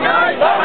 Night!